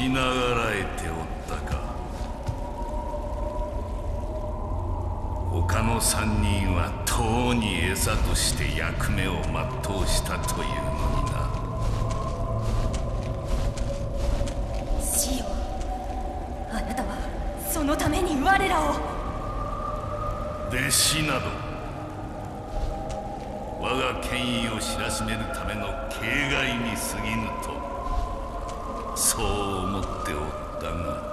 きながらえておったか。他の三人はとうに餌として役目を全うしたというのにな。シオあなたはそのために我らを。弟子など我が権威を知らしめるための形骸に過ぎぬとそう思っておったが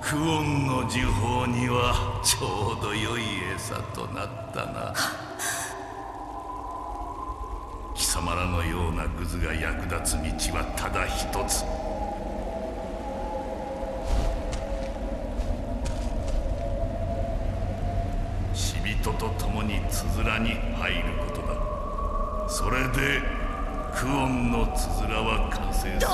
クオンの呪法にはちょうど良い餌となったな。貴様らのようなグズが役立つ道はただ一つ。死人と共につづらに入ることだ。それでクオンのつづらは完成する。ド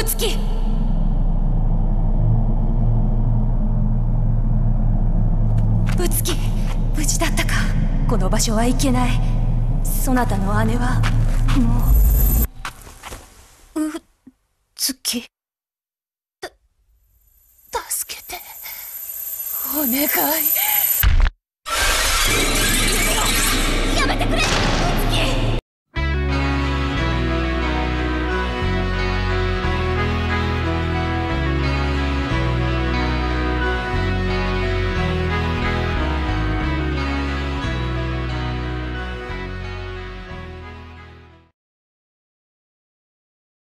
うつきうつき無事だったか。この場所はいけない。そなたの姉はもううつき。た助けて。お願い。